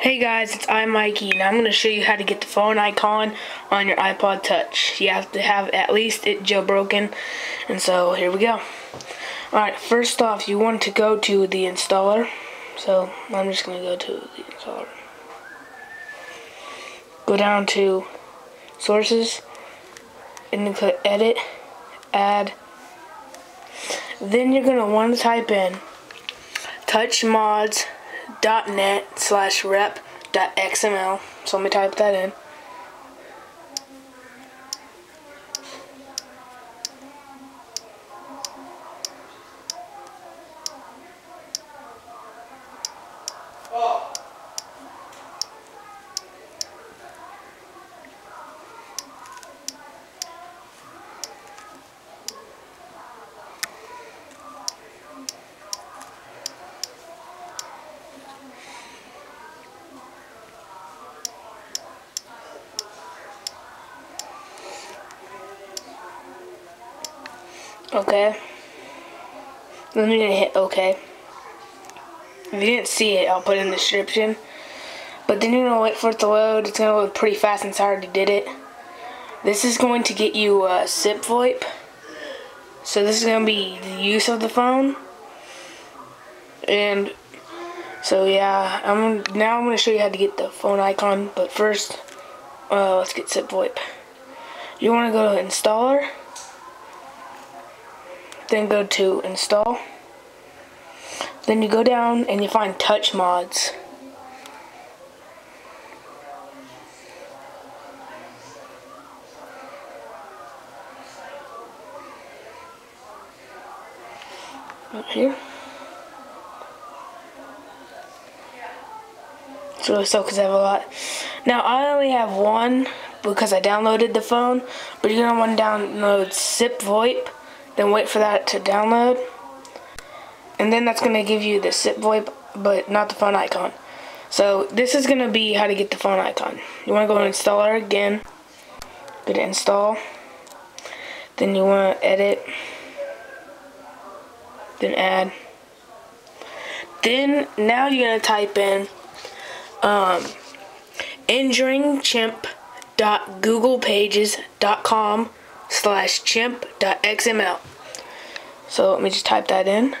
Hey guys, it's iMikey, and I'm going to show you how to get the phone icon on your iPod Touch. You have to have at least it jailbroken, and so here we go. Alright, first off, you want to go to the installer. So, I'm just going to go to the installer. Go down to Sources, and then click Edit, Add. Then you're going to want to type in touchmods net slash rep dot xml. So let me type that in. Okay. Then you're gonna hit OK. If you didn't see it, I'll put it in the description. But then you're gonna wait for it to load. It's gonna load pretty fast since I already did it. This is going to get you a SIP VoIP. So this is gonna be the use of the phone. And so yeah, I'm now I'm gonna show you how to get the phone icon. But first, uh, let's get SIP VoIP. You wanna go to installer then go to install. Then you go down and you find touch mods. Up here. It's really because I have a lot. Now I only have one because I downloaded the phone but you're gonna want to download SIP VoIP then wait for that to download. And then that's going to give you the SIP VoIP but not the phone icon. So this is going to be how to get the phone icon. You want to go to installer again. Go to install. Then you want to edit. Then add. Then now you're going to type in um, injuringchimp.googlepages.com slash chimp.xml. So let me just type that in.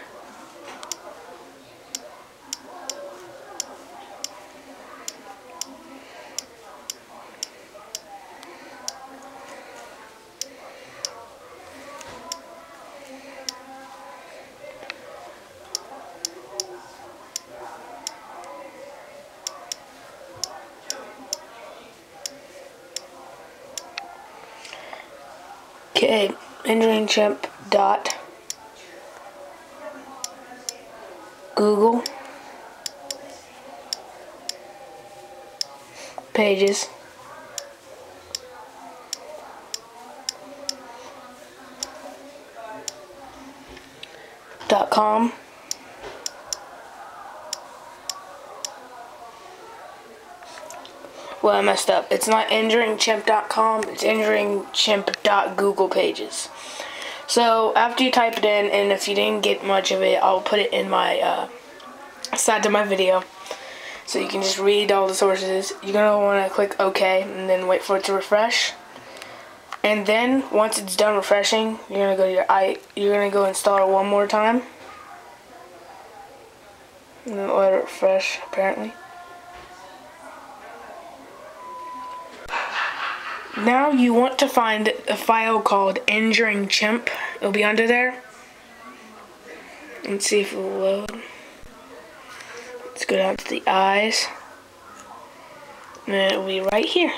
Okay, entering chimp dot Google pages. Dot com well I messed up. It's not injuringchimp.com, it's injuringchimp.google pages. So after you type it in, and if you didn't get much of it, I'll put it in my uh, side of my video. So you can just read all the sources. You're going to want to click OK and then wait for it to refresh. And then once it's done refreshing, you're going to go to your i you're going to go install it one more time. And then let it refresh apparently. Now you want to find a file called injuring Chimp. It'll be under there. Let's see if it will load. Let's go down to the eyes. And it'll be right here.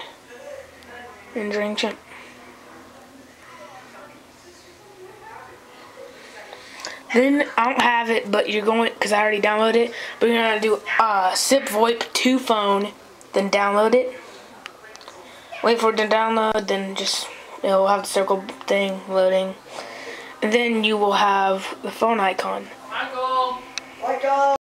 Injuring Chimp. Then I don't have it, but you're going because I already downloaded it. But you're gonna do uh, SIP VoIP to phone, then download it wait for it to download, then just it'll have the circle thing loading. And then you will have the phone icon. Michael! Michael!